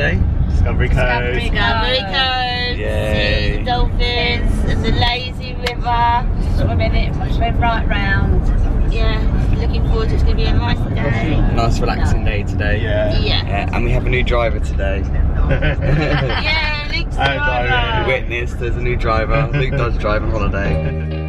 today? Discovery Cove. Discovery Discovery Cove, Yay. see the dolphins, and the lazy river. Swim in it, swim right round. Yeah, looking forward to it. It's going to be a nice day. Nice relaxing day today. Yeah. Yeah. Yeah, and we have a new driver today. Yeah, Luke's driver. Witness, there's a new driver. Luke does drive on holiday.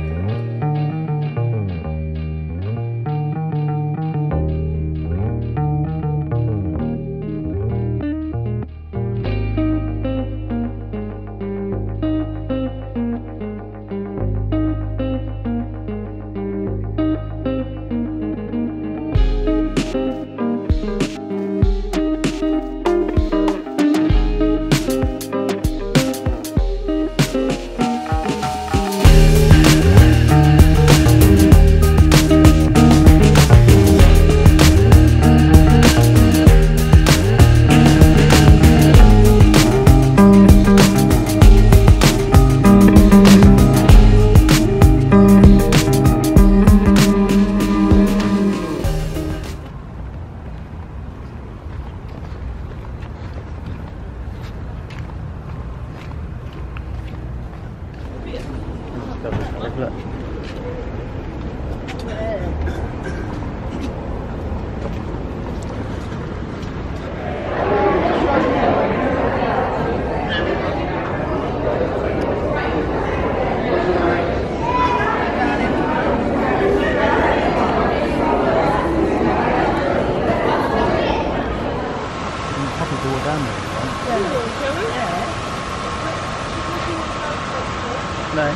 No.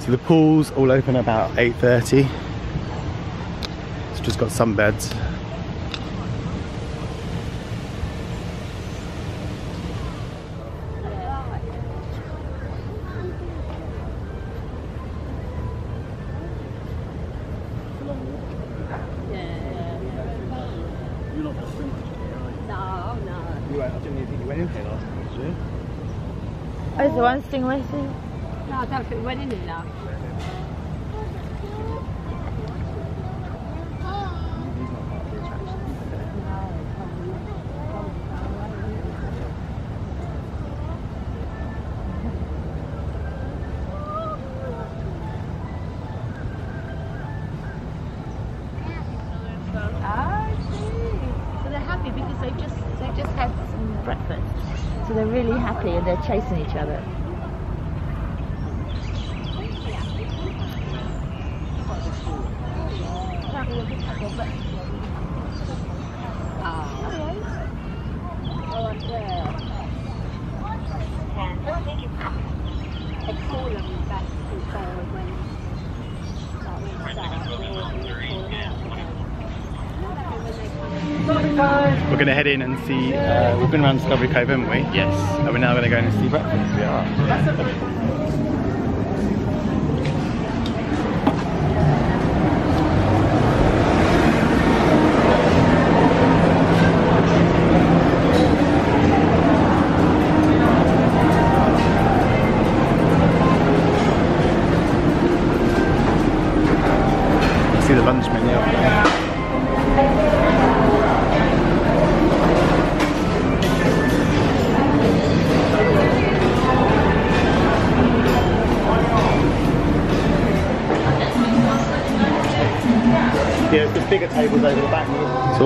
So the pools all open about 8.30. It's just got some beds. No, no. You went, I didn't even think you went in here last time, did you? Oh, is the one stingray thing? No, I don't think we went in there last. I see. So they're happy because they've just just they just had some breakfast. So they're really happy and they're chasing each other. Going to head in and see, uh, we've been around Discovery Cove, haven't we? Yes. And we're now going to go and see breakfast. We are.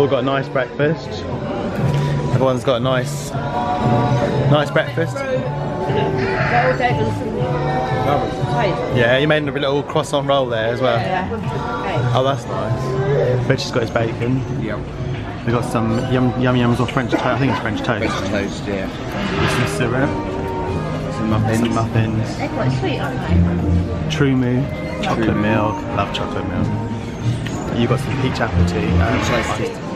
All got a nice breakfast. Everyone's got a nice, nice breakfast. Yeah, you made a little croissant roll there as well. Oh, that's nice. Richard's got his bacon. Yep. We've got some yum yum yums or French toast. I think it's French toast. Toast, yeah. With some syrup. Some muffins. Some muffins. They're quite sweet, aren't they? TruMoo. Chocolate TruMoo. milk. Love chocolate milk. You got some peach apple tea. and Peach iced tea.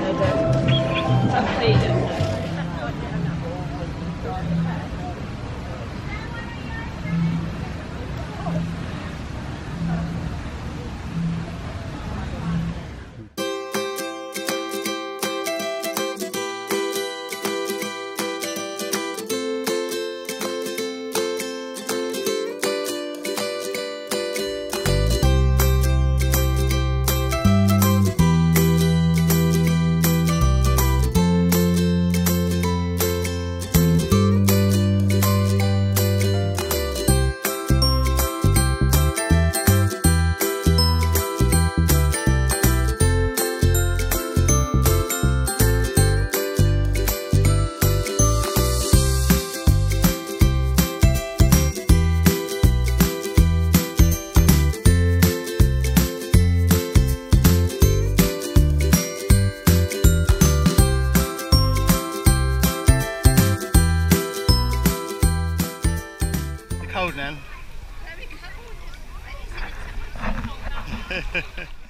cold then. Very cold.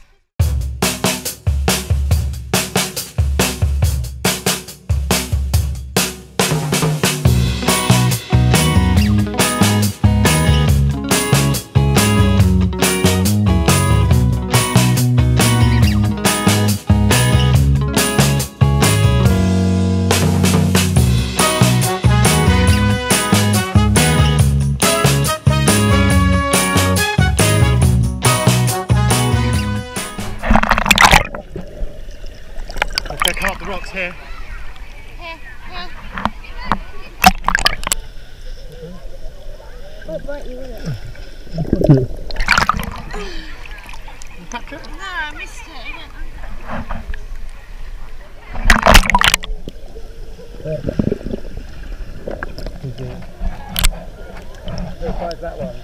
Besides that one,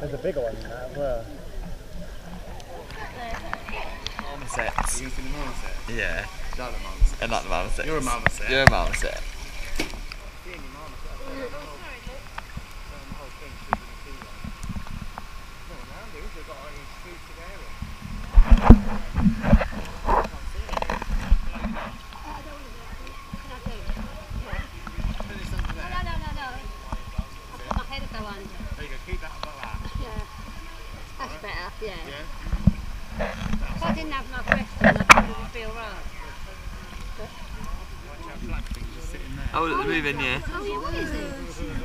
there's a bigger one than that as well. Marmosets. You see the marmoset. Yeah. Is that the marmoset? And not the marmosets. You're a marmoset. You're a marmoset. No, no, no, no. I've got my head to go under. There you go, keep that above that. Yeah. That's better, yeah. Yeah? If I didn't have my question, I probably would feel right. Watch out, black thing just sitting there. Oh, look, they're moving, yeah. Oh, yeah, what is it?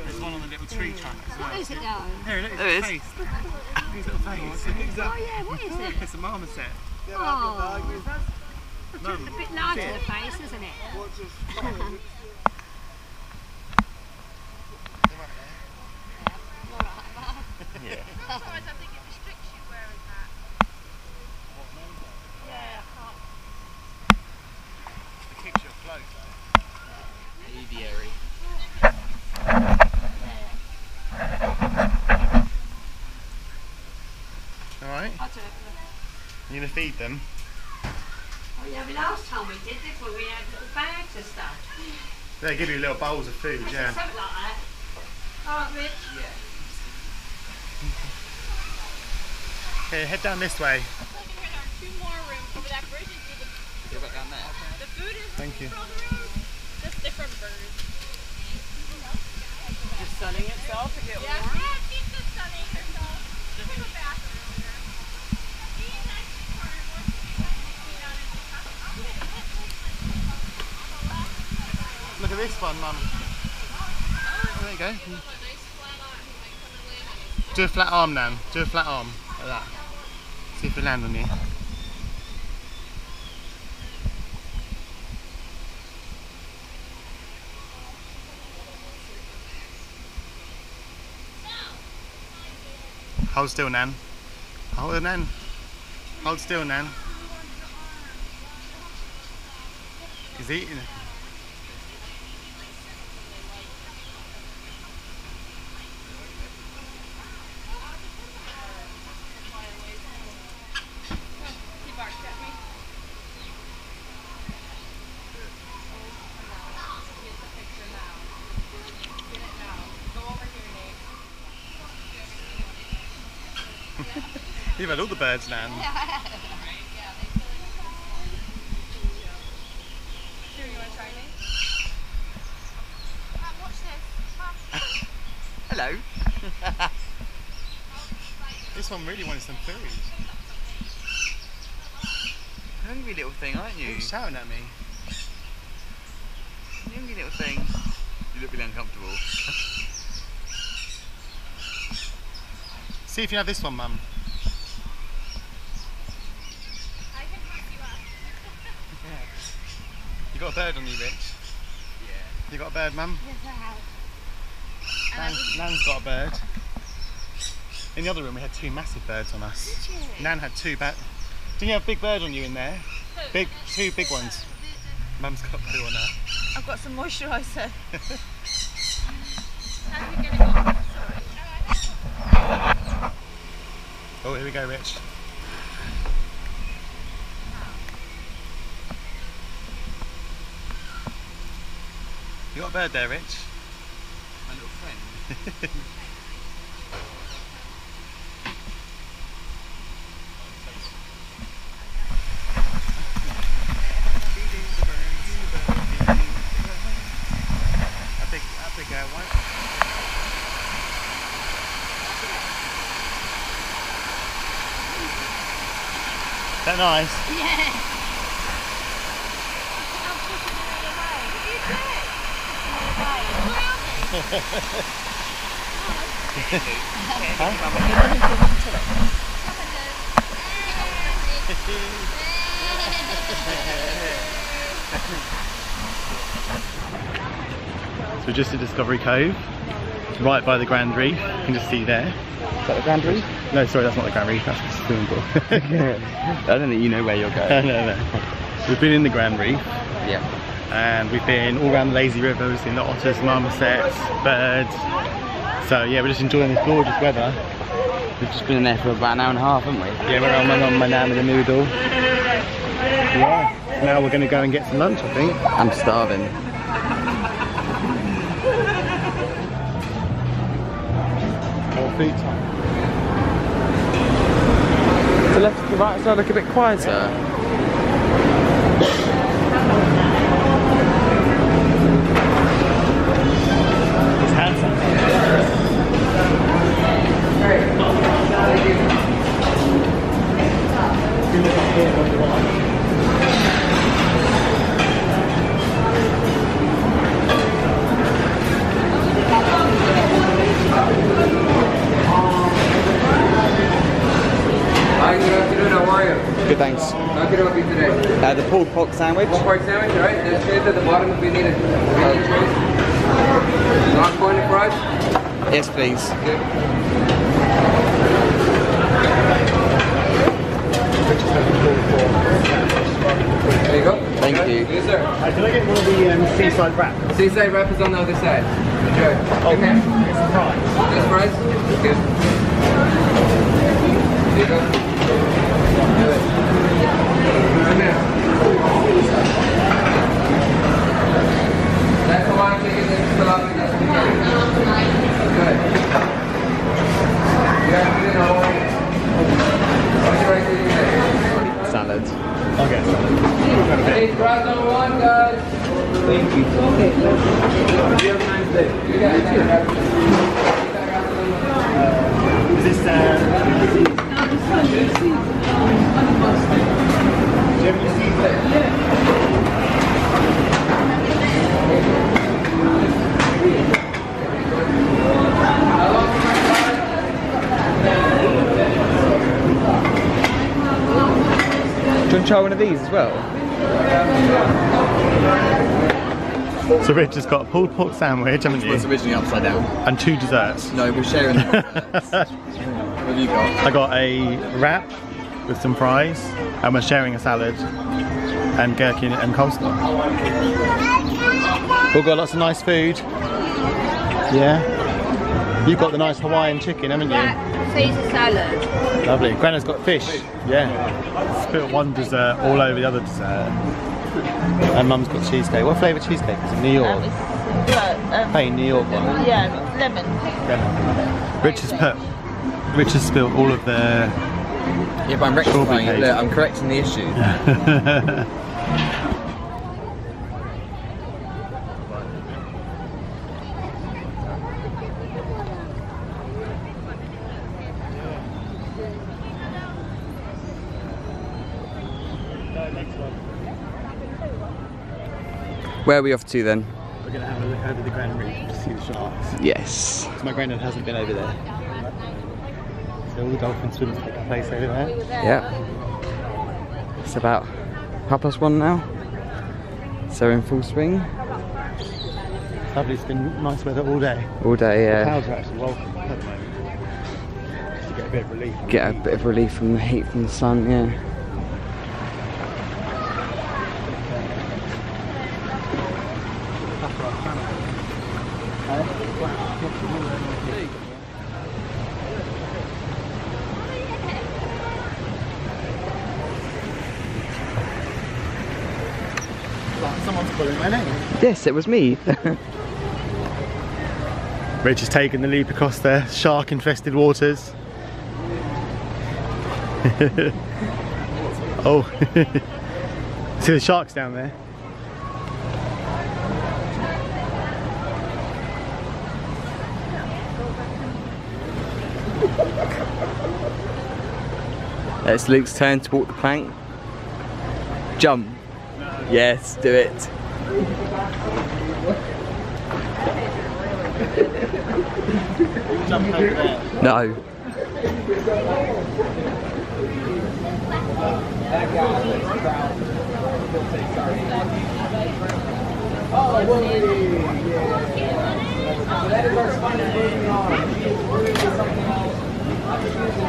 There's one on the little tree trunk as well. What is it though? Here, look, There it his is. face. His little face. Oh, yeah, what is it? It's a marmoset. Oh. It's a bit larger the face, isn't it? It keeps you afloat though. Aviary. Alright? You gonna feed them? Oh, yeah, but last time we did this, when we had little bags of stuff. They give you little bowls of food, yeah. Something like that. All right, Rich. Here, head down this way. two more rooms over that bridge is the, Go back down there. the food is Thank you. across the road. Just different birds. Just sunning itself to get Yeah, warm. yeah, she's just sunning herself. She took a bath earlier. She's actually part of what she's clean out Look at this one, Mum. There you go. Do a flat arm now. Do a flat arm. Like that. See if it land on you. Hold still, Nan. Hold it, Nan. Still, Nan. He's eating barked at me. Get the picture now. Get it now. Go over here, Nate. You've had all the birds, Nan. Here, you want to try, Nate? Mom, watch this. Mom. Hello. This one really wanted some food. Hungry little thing, aren't you? He's shouting at me. Hungry little thing. You look really uncomfortable. See if you have this one, Mum. I can help you up. You got a bird on you, Rich? Yeah. You got a bird, Mum? Yes, I have. Nan, Nan's got a bird. In the other room, we had two massive birds on us. Nan had two bat. Didn't you have a big bird on you in there? Big, two big ones. Mum's got two on her. I've got some moisturiser. How do we get it going? Oh, here we go, Rich. You got bird there, Rich? My little friend. A big, a big one. Is that nice? So we're just at Discovery Cove, right by the Grand Reef. You can just see there. Is that the Grand Reef? No, sorry, that's not the Grand Reef. That's the swimming pool. I don't think you know where you're going. no, no. We've been in the Grand Reef Yeah. And we've been all around the lazy rivers, in the otters, marmosets, birds. So yeah, we're just enjoying this gorgeous weather. We've just been in there for about an hour and a half, haven't we? Yeah, we're on my, on my nan and a noodle. Yeah. Now we're going to go and get some lunch, I think. I'm starving. Or food time. The left to the right side look a bit quieter. Hi, good afternoon. How are you? Good, thanks. How can I help you today? Uh, the pulled pork sandwich. Pulled pork sandwich, all right? There's trays at the bottom if you need it. Any going to fries? Yes, please you go. Thank Good. you. Yes, sir. Uh, can I get one of the um, seaside wraps? Seaside wrap is on the other side. Sure. Oh, Okay. it's a prize. This fries? Good. There you go. Good. Right now. That's the one chicken that's still up in the Good. You have to do the whole. What's your right to do that? Salad. Okay. Hey, fries number one, guys. Thank you. You have a nice day. You guys. Is this, uh, you have? Do you want to try one of these as well? So Rich has got a pulled pork sandwich, haven't you? originally upside down. And two desserts. No, we're sharing. what have you got? I got a wrap with some fries, and we're sharing a salad and gherkin and coleslaw. We've got lots of nice food. Yeah. You've got the nice Hawaiian chicken, haven't you? Caesar salad. Lovely. Granna's got fish. Yeah. Spilt one dessert all over the other dessert. And Mum's got cheesecake. What flavour cheesecake is it? New York. Um, uh, um, Hey, New York one. yeah, lemon. Granna. Rich has put. Rich has spilt all of the. Yeah, but I'm rectifying it. Look, I'm correcting the issue. Where are we off to then? We're going to have a look over the Grand Reef to see the sharks. Yes. 'Cause my granddad hasn't been over there. So all the dolphin swims taking place over there. Yeah. It's about half past one now. So in full swing Lovely, it's been nice weather all day. all day. The Uh, clouds are actually welcome at the moment. Just to get a bit of relief. get a bit of relief from the heat from the sun. Yeah. Name. Yes, it was me. Rich has taken the leap across the shark infested waters. oh, see the sharks down there? it's Luke's turn to walk the plank. Jump. Yes, do it. Jump over there. No. Oh, well, yeah, yeah, yeah. So that is our spine is moving on. She is moving to something else. I'm just using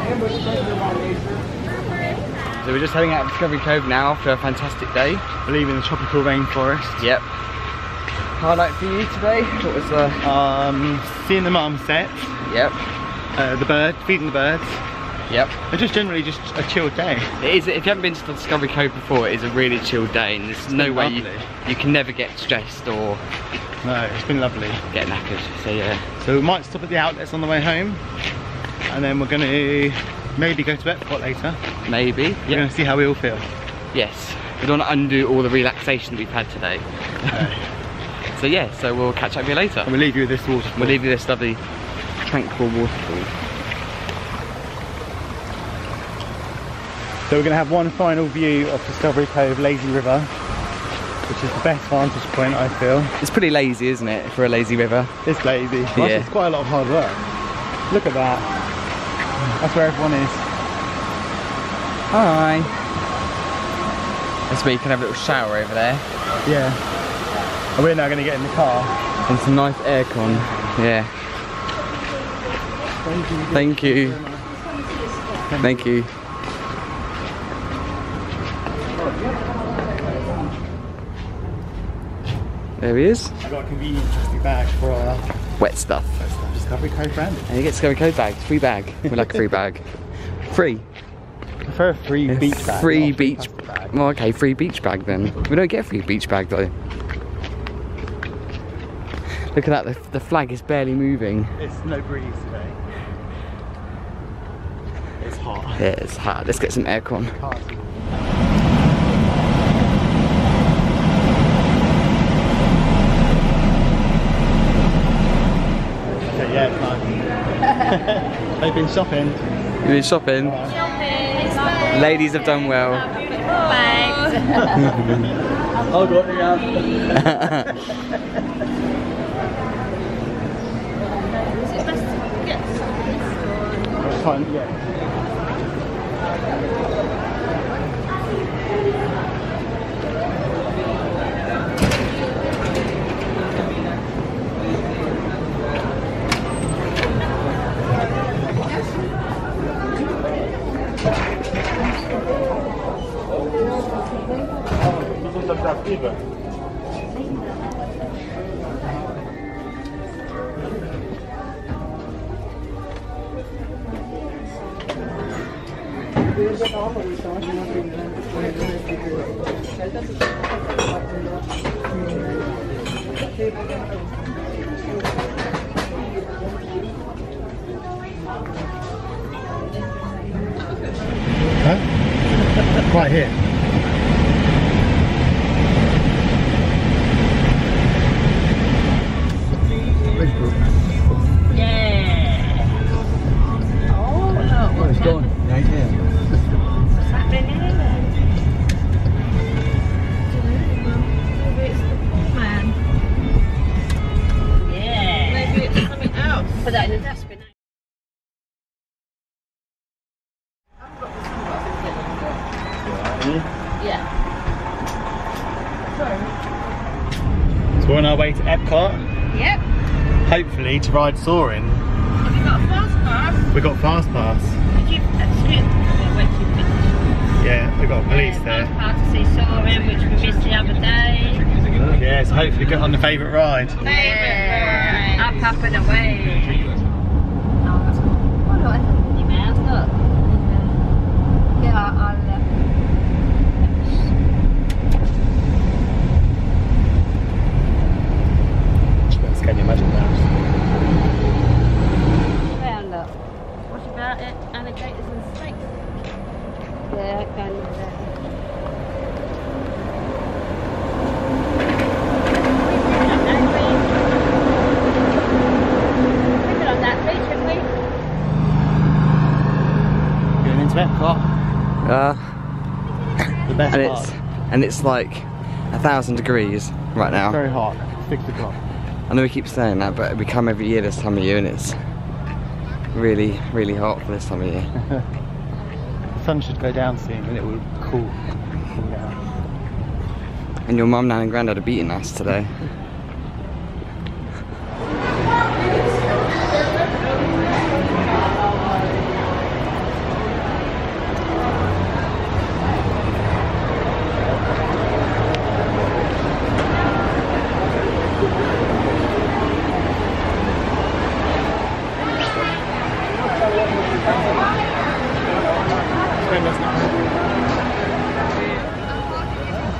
ambush predator on nature. So we're just heading out of Discovery Cove now after a fantastic day. Believe in the tropical rainforest. Yep. Highlight for you today? What was the... Um, seeing the marmoset, Yep. uh, the bird, feeding the birds. Yep. It's just generally just a chilled day. It is, if you haven't been to the Discovery Cove before, it is a really chill day and there's no way you, lovely. you can never get stressed or No, it's been lovely. get knackered. So yeah, So we might stop at the outlets on the way home, and then we're going to maybe go to Epcot later. maybe. We're going Yeah. to see how we all feel. Yes. We don't want to undo all the relaxation we've had today. so yeah, so we'll catch up with you later. And we'll leave you with this waterfall. We'll leave you this lovely tranquil waterfall. So we're going to have one final view of Discovery Cove, Lazy River, which is the best vantage point I feel. It's pretty lazy, isn't it, for a lazy river? It's lazy. Yeah. It's quite a lot of hard work. Look at that. That's where everyone is. Hi. That's where you can have a little shower over there. Yeah. And we're now going to get in the car. And some nice aircon. Yeah. Thank you. Thank you. There he is. I've got a convenient plastic bag for our Wet stuff. Discovery Cove brand. And you get Discovery Cove bag. Free bag. We like a free bag. Free. I prefer a free beach bag. Free beach. plastic bag. Well, okay, free beach bag then. We don't get a free beach bag though. Look at that. The, the flag is barely moving. It's no breeze today. It's hot. Yeah, it's hot. Let's get some aircon. Okay, yeah, it's nice. They've been shopping. You've been shopping? Ladies have done well. Oh, God, yeah. Yeah. Hopefully to ride Soaring. Have you got a fast pass? We got fast pass. Did you? Excuse me. Wait till you finish. Yeah, we got police Yeah, there. Fast pass to see Soaring, which we missed the other day. Oh, yeah, so hopefully get on the favourite ride. Favourite Up, up and away. Oh, look, I think Minnie Mouse, look. Yeah, I'll, uh, Can you imagine that? there, look. What about it? Alligators and snakes. Yeah, I can, We've been on that beach, haven't we? Going into Epcot, Uh, the best and part. it's and it's like a thousand degrees right now. very hot. Six o'clock. I know we keep saying that, but we come every year this time of year, and it's really, really hot for this time of year. The sun should go down soon and it will cool, cool down. And your mum, nan, and granddad are beating us today.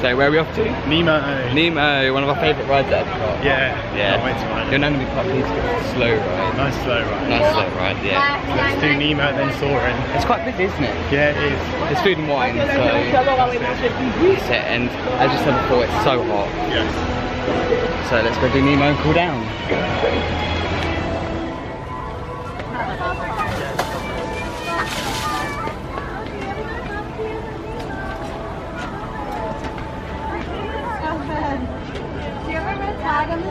So where are we off to? Nemo. Nemo, one of our favourite rides at Epcot. Yeah. Yeah. Can't wait to ride it. You're not going to be quite pleased with a slow ride. Nice slow ride. Nice slow ride, yeah. Let's do Nemo then Soaring. It's quite busy, isn't it? Yeah, it is. There's food and wine, so that's it. And as you said before, it's so hot. Yes. So let's go do Nemo and cool down.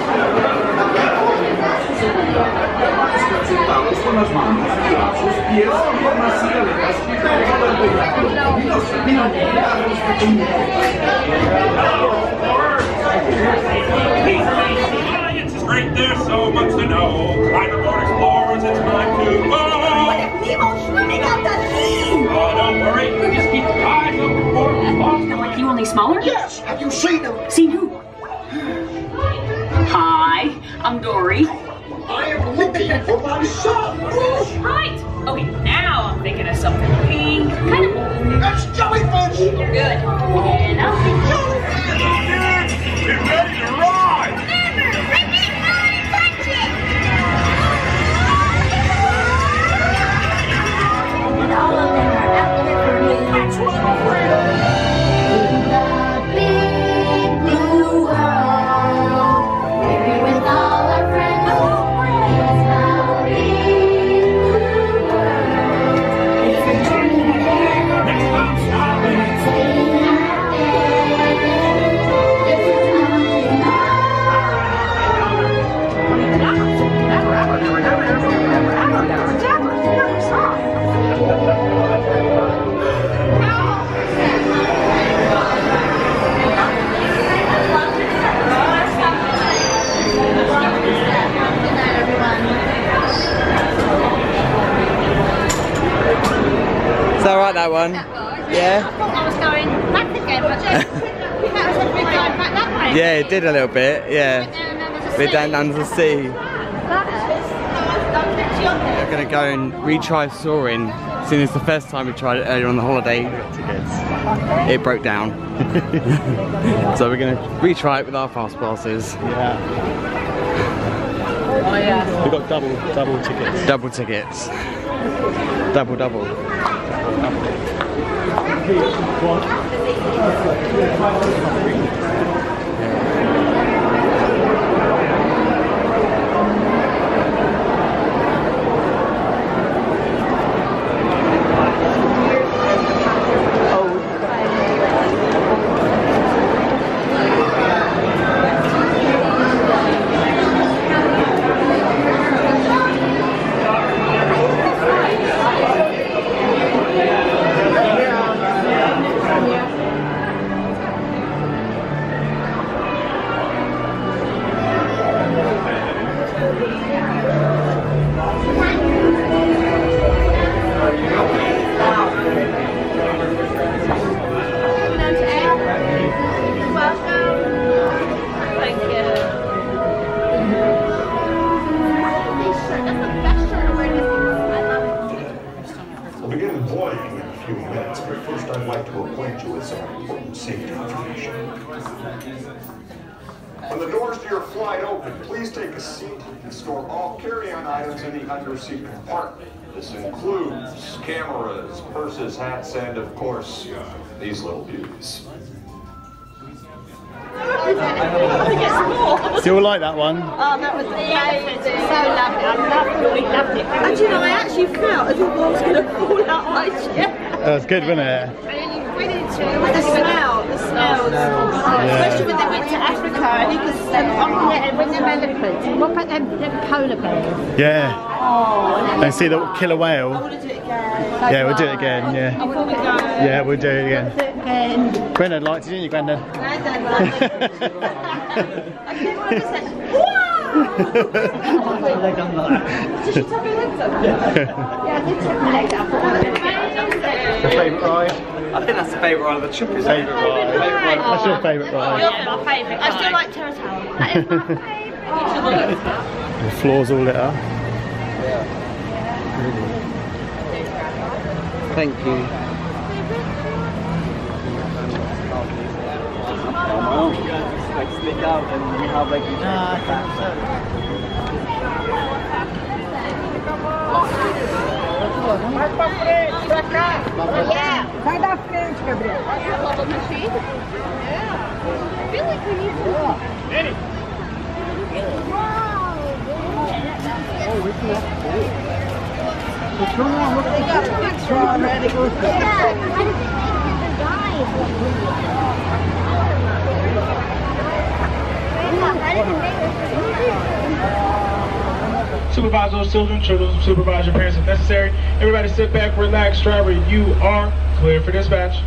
fifty-five the hour. Aircon. con las manos, brazos, pies, piernas y aletas y Science is right there, so much to know. Aboard explorers, it's time to go. Nemo's swimming out the sea! Oh, don't worry, just keep your eyes open for you only smaller? Yes, have you seen him? Seen who? I'm Dory. I am looking for my son. Right. Okay, now I'm thinking of something pink, kind of. That's jellyfish. You're good. And I'll think Get ready to ride. And all of them are out there for me. That's what that right, that one? Yeah? I thought I was going back again, but then that was a bit going back that way. Yeah, it did a little bit, yeah. And then there's a Bit down down to the sea. We're gonna go and retry soaring, seeing it's the first time we tried it earlier on the holiday. It broke down. so we're gonna retry it with our fast passes. Yeah, oh, We've got double double tickets. Double tickets. Double double. Still like that one? Oh, that was amazing. So lovely. I loved it. We loved it. And you know, I actually felt as if I was going to fall out my chair. That was good, wasn't it? Really, really true. The smell, the smell. Especially when they went to Africa and you could stand on there and when. And what about them, them polar bears? Yeah. Oh, And see the killer whale. I want to do it again. Yeah, we'll do it again. Yeah. Oh, go. Yeah, we'll do it again. Do it again. Grandad liked it, didn't you, Grandad? Granddad liked it. I think what is it? Did she tuck her legs up? Yeah, I did tuck my legs up. Your favourite ride? I think that's the favourite one of the trip. Favourite ride. What's your favourite ride? my favourite. I still like Terra Tower. That is my favourite. The floor's all lit up. Yeah. Thank you. mais Vai pra frente, pra cá. Yeah. Vai da frente, Gabriel. Yeah. Supervise those children, children supervise your parents if necessary. Everybody sit back, relax, driver. You are clear for dispatch.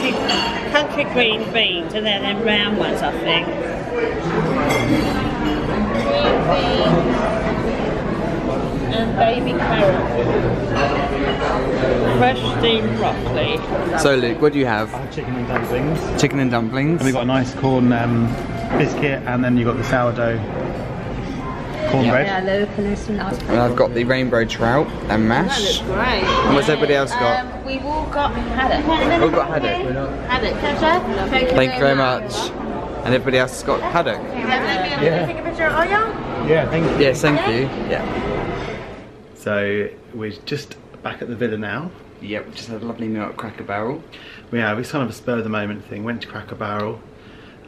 Country, country green beans, and they're them round ones, I think. Green beans and baby carrot. Fresh steamed broccoli. So Luke, what do you have? Chicken and dumplings. Chicken and dumplings. And we've got a nice corn um, biscuit, and then you've got the sourdough cornbread. Yeah, look, and some nice And I've got the rainbow trout and mash. That looks great. And what's everybody else got? Um, we've all got haddock. We've got haddock. Haddock, Kesha. Thank you Thank you very much. And everybody else has got haddock. Yeah. Take a picture, are you? Yeah, thank you. Yes, thank you. Yeah. So we're just back at the villa now. Yep, we just had a lovely meal at Cracker Barrel. We have. It's kind of a spur of the moment thing. Went to Cracker Barrel.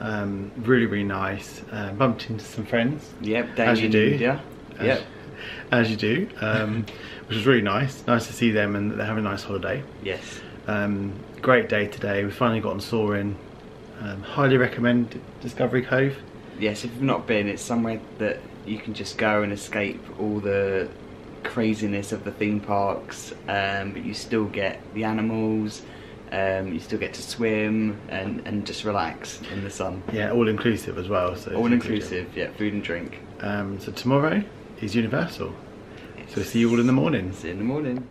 Um, really, really nice. Uh, bumped into some friends. Yep, as you do. Yeah. As, Yep. as you do. Um, which was really nice. Nice to see them and they're having a nice holiday. Yes. Um, great day today. We finally got on Soarin'. Um, highly recommend Discovery Cove. Yes, if you've not been, it's somewhere that you can just go and escape all the craziness of the theme parks, um, but you still get the animals, um, you still get to swim and, and just relax in the sun. Yeah, all inclusive as well. So All inclusive, yeah, food and drink. Um, so tomorrow is Universal. So see you all in the morning. See you in the morning.